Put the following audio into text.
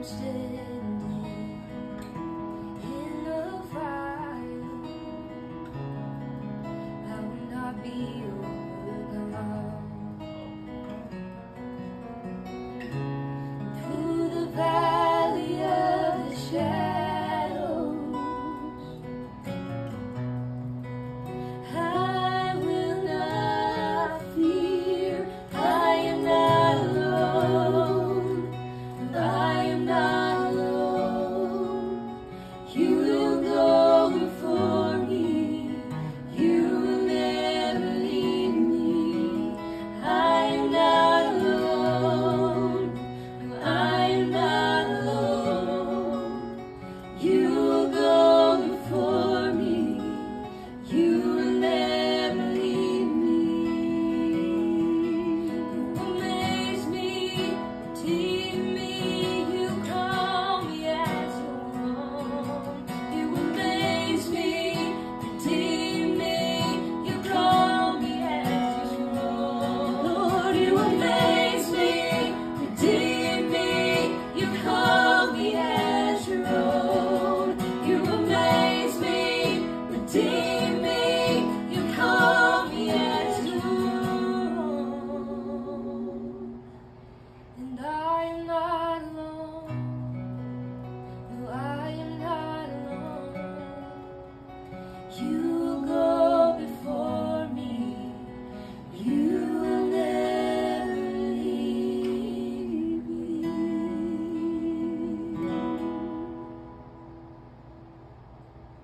I'm standing in the fire. I will not be.